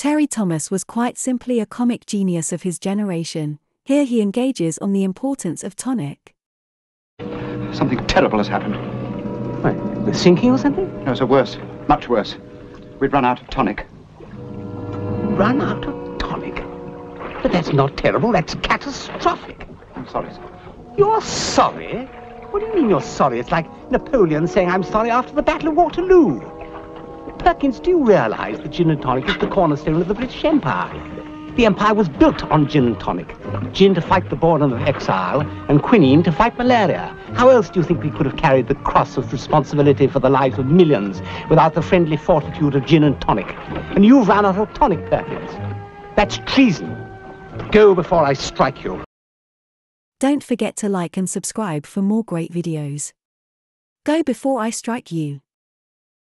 Terry Thomas was quite simply a comic genius of his generation. Here he engages on the importance of tonic. Something terrible has happened. What, the sinking or something? No, so worse. Much worse. We'd run out of tonic. Run out of tonic? But that's not terrible, that's catastrophic. I'm sorry, sir. You're sorry? What do you mean you're sorry? It's like Napoleon saying I'm sorry after the Battle of Waterloo. Perkins, do you realize that gin and tonic is the cornerstone of the British Empire? The empire was built on gin and tonic. Gin to fight the boredom of exile, and quinine to fight malaria. How else do you think we could have carried the cross of responsibility for the lives of millions without the friendly fortitude of gin and tonic? And you've run out of tonic, Perkins. That's treason. Go before I strike you. Don't forget to like and subscribe for more great videos. Go before I strike you.